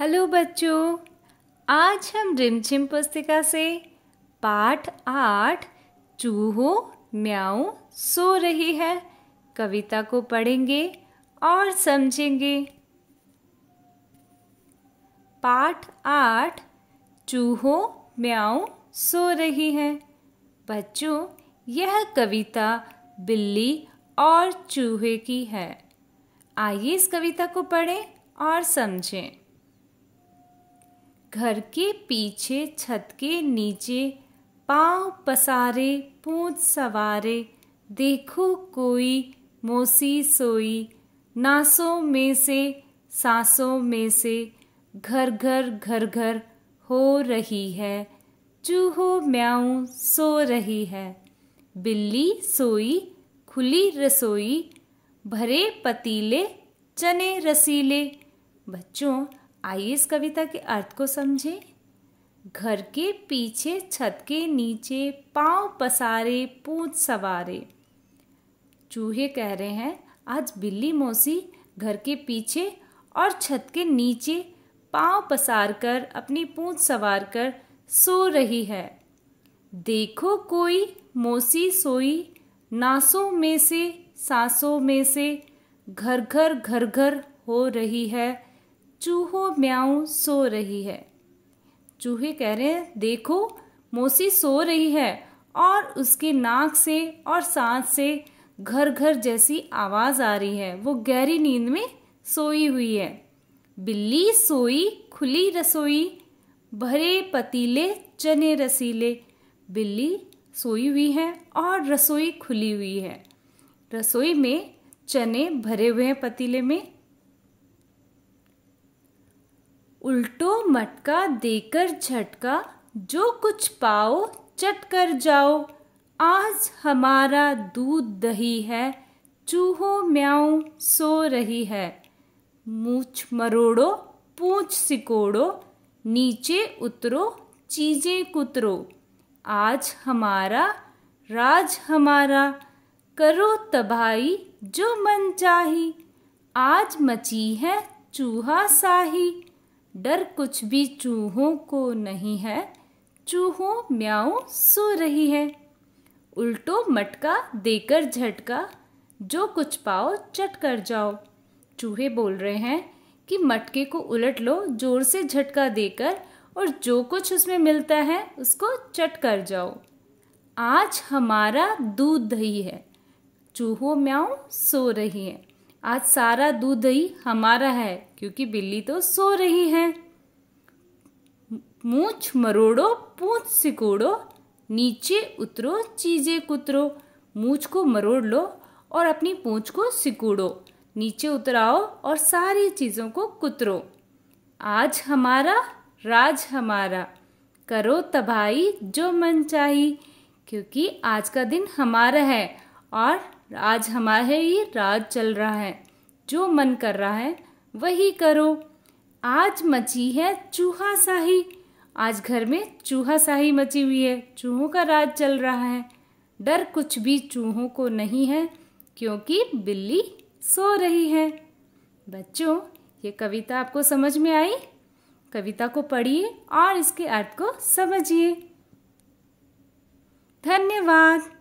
Hello बच्चों, आज हम रिमझिम पुस्तिका से पाठ आठ चूहो, म्याऊ सो रही है। कविता को पढ़ेंगे और समझेंगे। पाठ आठ चूहो, म्याऊ सो रही है। बच्चों, यह कविता बिल्ली और चूहे की है। आइए इस कविता को पढ़ें और समझें। घर के पीछे, छत के नीचे, पाँव पसारे, पूछ सवारे, देखो कोई मोसी सोई, नासों में से, सांसों में से, घर घर घर घर हो रही है, चूहो म्याऊ सो रही है, बिल्ली सोई, खुली रसोई, भरे पतीले, चने रसीले, बच्चों आइए इस कविता के अर्थ को समझें। घर के पीछे, छत के नीचे, पाँव पसारे, पूछ सवारे। चूहे कह रहे हैं, आज बिल्ली मौसी घर के पीछे और छत के नीचे पाँव पसार कर, अपनी पूंछ सवार कर सो रही है। देखो कोई मौसी सोई, नासों में से, सांसों में से, घर घर घर घर हो रही है। चूहो म्याऊ सो रही है। चूहे कह रहे हैं, देखो, मोसी सो रही है और उसके नाक से और सांस से घर घर जैसी आवाज़ आ रही है। वो गहरी नींद में सोई हुई है। बिल्ली सोई, खुली रसोई, भरे पतीले, चने रसीले। बिल्ली सोई हुई है और रसोई खुली हुई है। रसोई में चने भरे हुए हैं पतीले में। उल्टो मटका देकर झटका, जो कुछ पाओ, चट कर जाओ। आज हमारा दूध दही है, चूहो म्याऊ सो रही है। मूछ मरोड़ो, पूछ सिकोड़ो, नीचे उतरो, चीज़ें कुतरो। आज हमारा, राज हमारा, करो तबाही, जो मन चाही। आज मची है चूहा साही। डर कुछ भी चूहों को नहीं है। चूहों म्याऊ सो रही है। उल्टो मटका देकर झटका, जो कुछ पाओ चट कर जाओ। चूहे बोल रहे हैं कि मटके को उलट लो, ज़ोर से झटका देकर, और जो कुछ उसमें मिलता है उसको चट कर जाओ। आज हमारा दूध दही है। चूहो म्याऊ सो रही है। आज सारा दूध दही हमारा है, क्योंकि बिल्ली तो सो रही है। मूछ मरोड़ो, पूछ सिकोड़ो, नीचे उतरो, चीज़ें कुतरो। मूछ को मरोड़ लो और अपनी पूछ को सिकोड़ो। नीचे उतराओ और सारी चीज़ों को कुतरो। आज हमारा, राज हमारा। करो तबाही जो मन चाही, क्योंकि आज का दिन हमारा है और आज हमारे ही राज चल रहा है। जो मन कर रहा है, वही करो। आज मची है चूहा साही। आज घर में चूहा साही मची हुई है। चूहों का राज चल रहा है। डर कुछ भी चूहों को नहीं है, क्योंकि बिल्ली सो रही है। बच्चों, ये कविता आपको समझ में आई? कविता को पढ़िए और इसके अर्थ को समझिए। धन्यवाद।